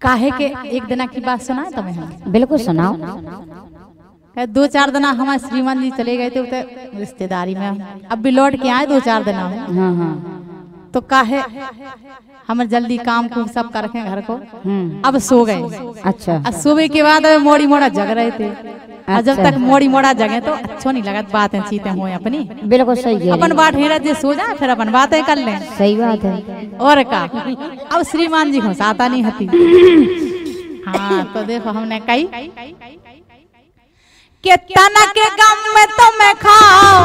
काहे के एक दिना की बात सुना तुम्हें हम। बिल्कुल सुनाओ। दो चार दिना हमारे श्रीमान जी चले गए थे रिश्तेदारी में। अब भी लौट के आए दो चार दिना। हाँ हाँ। तो काहे हम जल्दी काम को सब करके घर को। हम्म। अब सो गए। अच्छा। सुबह के बाद मोड़ी मोड़ा जग रहे थे। और जब। तक मोड़ी मोड़ा जगे तो अच्छो नहीं लगत बातें चीतें हो अपनी। बिल्कुल सही है अपन बात हेरा जे सो जाए फिर अपन बातें कर लें। सही बात है। और का? अब श्रीमान जी हंसाता नहीं हती। हाँ तो देखो हमने कही। के तना के गम में तो मैं खाओ।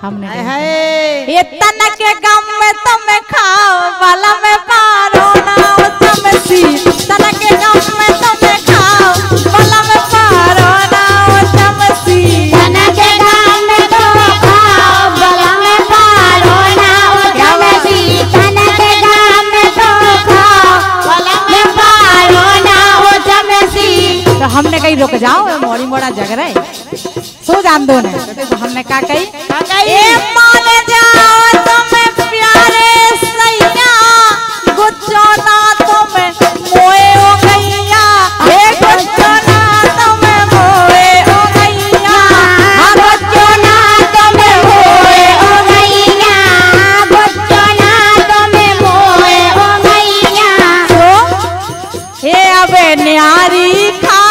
हमने ये तना के गम में तो तो हमने कही रुक जाओ मोड़ी मोड़ा जग रहे सो जान दो ने। तो हमने कहा? कही ए मान जाओ तुम्हें प्यारे सैया गुच्चो ना तुम्हें मोए ओ गैया। ए गुच्चो ना तुम्हें मोए ओ गैया। हाँ बच्चों ना तुम्हें होए ओ गैया। बच्चों ना तुम्हें मोए ओ गैया। तो अबे न्यारी खाट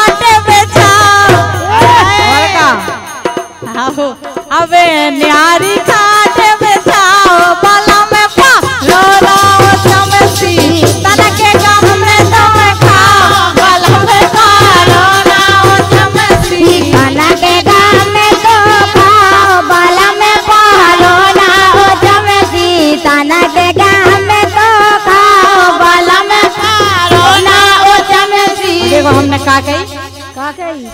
आओ अबे न्यारी खाट बेचाओ बाला में पा लो लो चमसी तना के गम में तुम खाओ बाला में पा लो लो चमसी तना के गाम में तो खाओ बाला में पालो ना ओ चमसी तना के गाम में तो खाओ बाला में पालो ना ओ चमसी देखो हमने का कही? का कही?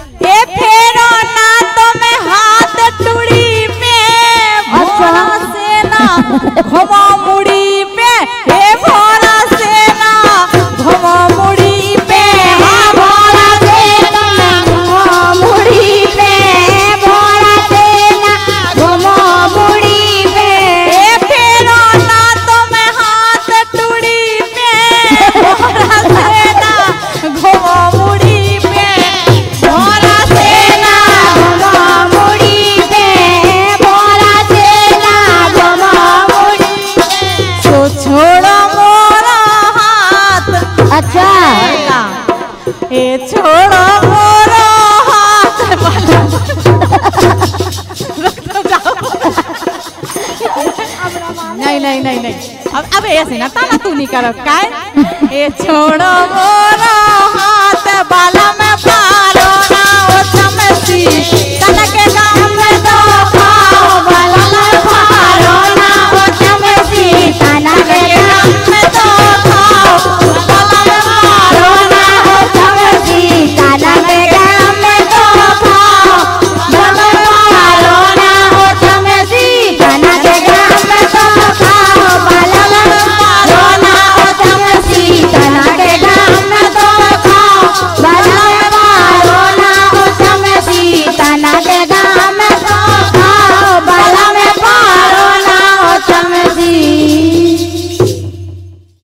छोड़ो मोरा हाथ नहीं नहीं नहीं नहीं। अब अब ऐसे ना ताना तू नहीं करो काय? ए छोड़ो मोरा।